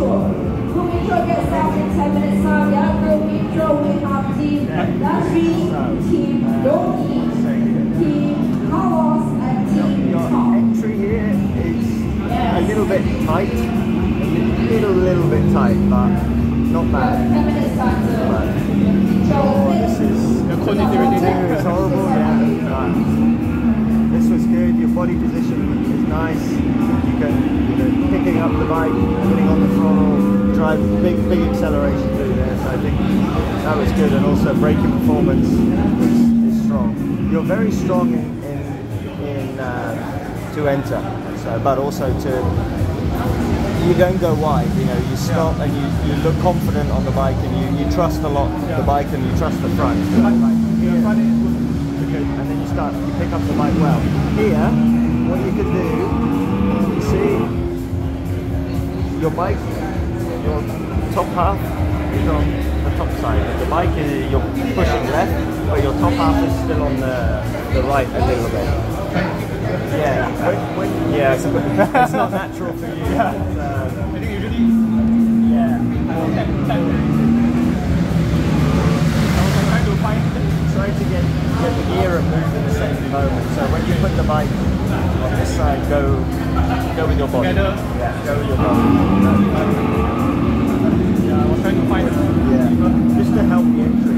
intro. Group intro gets started in 10 minutes time. Yeah, group intro we have team Lasri, team Yogi, team Carlos, and team Tom. entry here is a little bit tight, a little, little bit tight, but not bad. 10 minutes time to But intro this is The cone is horrible, yeah. This was good. Your body position is nice. You can, you know, picking up the bike, putting on the throttle, drive big, big acceleration through there. So I think that was good, and also braking performance is, is strong. You're very strong in in, in uh, to enter, so but also to you don't go wide. You know, you stop and you, you look confident on the bike, and you, you trust a lot the bike, and you trust the front. Here, Okay, and then you start, you pick up the bike well. Here, what you can do, you see, your bike, your top half is on the top side. The bike is, you're pushing left, but your top half is still on the, the right a little bit. Yeah, when, when, yeah, it's, it's not natural for you. Yeah. I think usually um, yeah. I was trying to find try to get the gear and move at the same moment. So when you put the bike on this side, go go with your body. Yeah, go with your body. yeah, I was trying to find Yeah, just to help the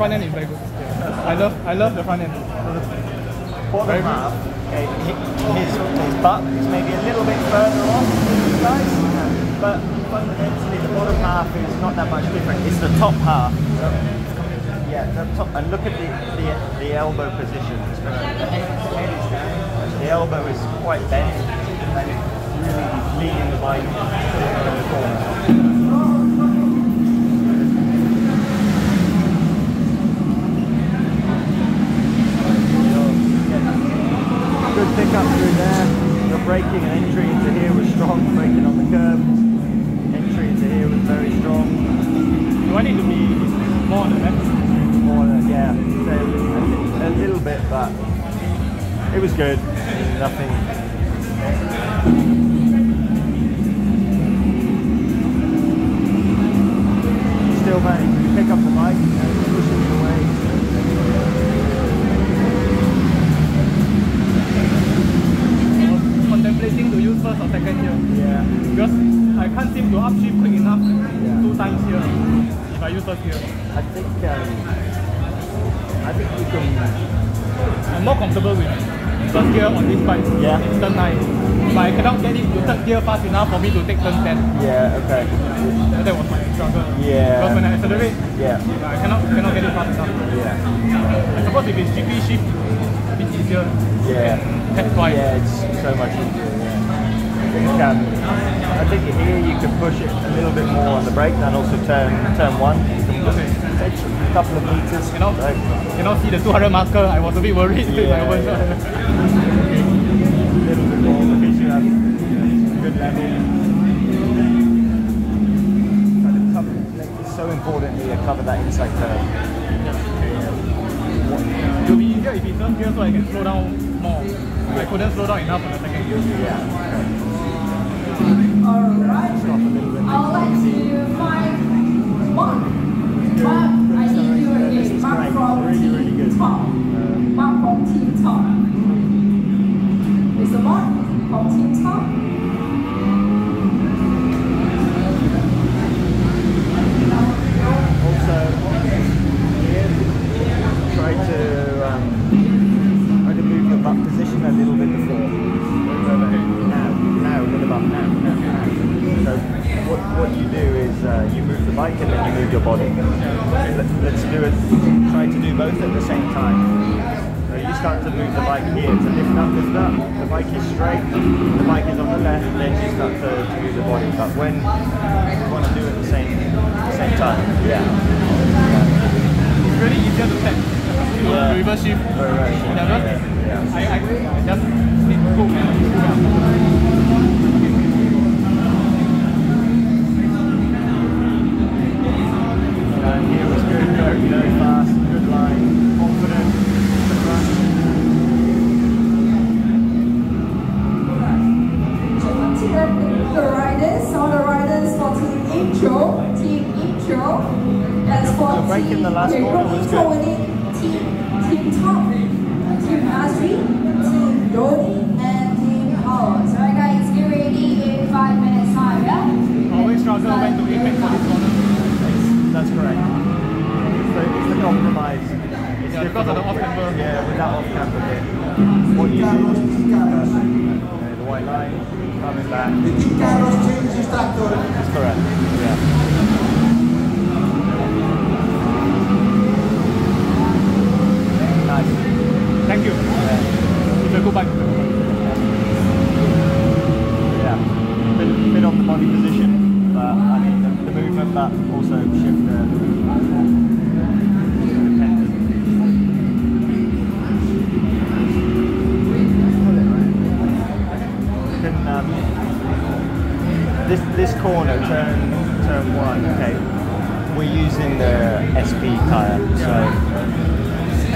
front end is very good. I love I love the front end. bottom Very half, okay, his, his butt is maybe a little bit further off guys, but fundamentally the bottom half is not that much different. It's the top half. Yeah, the top, and look at the, the, the elbow position. The head, the head is down, the elbow is quite bent, and it's really leaning the bike in the corner. Good pickup through there. Your braking and entry into here was strong. Braking on the curb. Entry into here was very strong. Do I need to be more than that? More than, yeah, so a, li- a little bit, but it was good. Nothing. Still managed to pick up the bike and push it away. I was contemplating to use first or second here Yeah. because I can't seem to upshift quick enough two times here if I use first here. I think um, I think you can I'm more comfortable with first gear on this bike. Yeah. It's turn 9. But I cannot get it to third gear fast enough for me to take turn 10. Yeah, okay. So that was my struggle. Yeah. Because when I accelerate, Yeah. I cannot cannot get it fast enough. Yeah. I suppose if it's GP shift, a bit easier. Yeah. That's why. Yeah, it's so much easier. Yeah. I think I think here you can push it a little bit more on the brake and also turn turn one. You a couple of meters. You know, right? you know, see the 200 marker. I was a bit worried Yeah, my yeah. a little bit more you uh, have good level. Try to cover, like, it's so important here to cover that inside curve. It will be easier if it's first gear so I can slow down more. I couldn't slow down enough on the second gear. Yeah. What, what you do is uh, you move the bike and then you move your body. Let, let's do it. Try to do both at the same time. So you start to move the bike here to lift up, lift up. The bike is straight. The bike is on the left. Then you start to, to move the body. But when you want to do it at the same same time, yeah. It's really easier to set. You Yeah. reverse shift. Very, very short. Yeah, because Yeah. I, I, I just need to cook and bike in the last Okay, corner group was good. team, team Tom, team Nasri, team Doni, and team Carlos. Alright guys, get ready in five minutes time, yeah? Always struggle when to apex for this corner. That's correct. It's the, it's the compromise. It's Yeah, because of the off-camber. Yeah, with that off-camber bit. What you do is perfect. Uh, the white line, coming back. That's correct.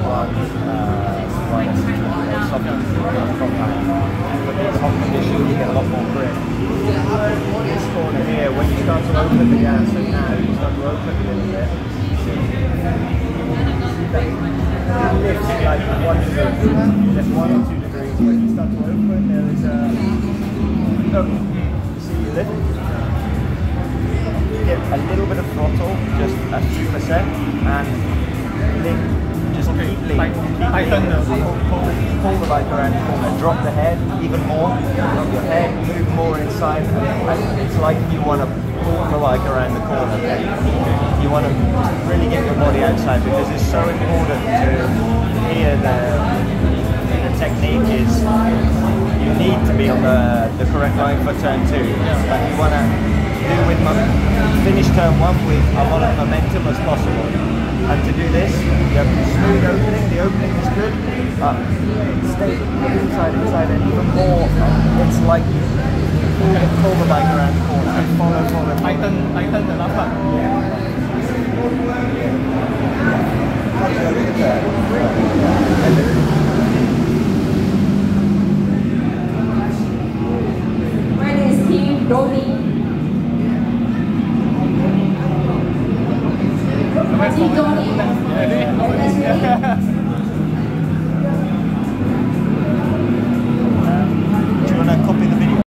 S1, uh, S1, soft. But hot conditions, you get a lot more grip. Corner here, when you start to open the gas, and now you start to open a little bit, like one degree, one or two degrees. When you start to open, there is a oh, see you lift get a little bit of throttle, just a few percent, and lean, lean. tighten the- pull, the bike around corner, drop the head even more, drop your head, move more inside, and, and it's like you want to pull the bike around the corner. You want to really get your body outside because it's so important to hear the, the technique is you need to be on the, the correct line for turn two. But you want to do with finish turn one with a lot of momentum as possible. And to do this, you have a smooth opening. The opening is good, but stay inside, inside, and even more. It's like you pull the bike around the corner and follow, follow, follow. Tighten, tighten the last part. Where is team Doni?